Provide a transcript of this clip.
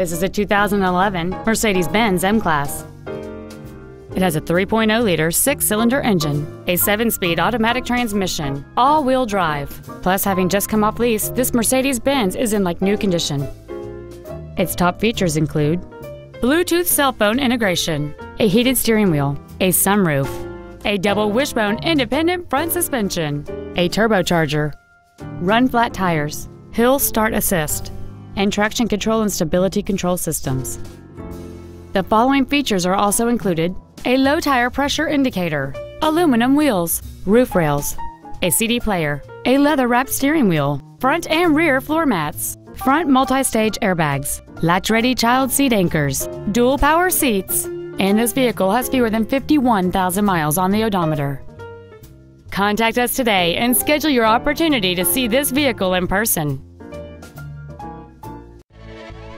This is a 2011 Mercedes-Benz M-Class. It has a 3.0-liter six-cylinder engine, a seven-speed automatic transmission, all-wheel drive. Plus, having just come off lease, this Mercedes-Benz is in like new condition. Its top features include Bluetooth cell phone integration, a heated steering wheel, a sunroof, a double wishbone independent front suspension, a turbocharger, run flat tires, hill start assist, and traction control and stability control systems. The following features are also included a low tire pressure indicator, aluminum wheels, roof rails, a CD player, a leather wrapped steering wheel, front and rear floor mats, front multi stage airbags, latch ready child seat anchors, dual power seats, and this vehicle has fewer than 51,000 miles on the odometer. Contact us today and schedule your opportunity to see this vehicle in person.